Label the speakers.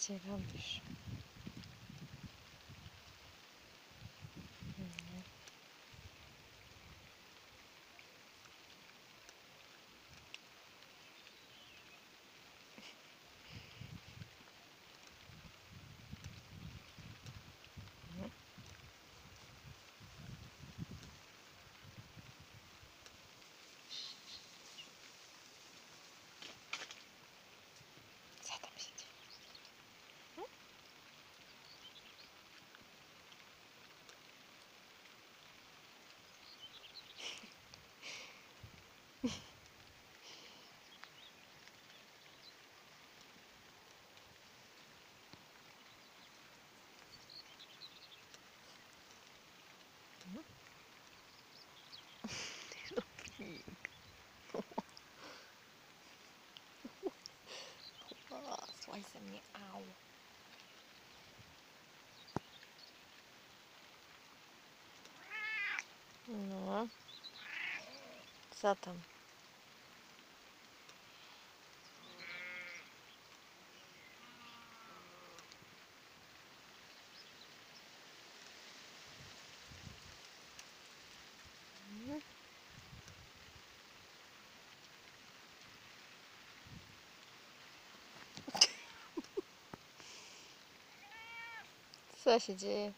Speaker 1: Celal Düş. O, słuchaj ze mnie, au. No. Co tam? कशाचे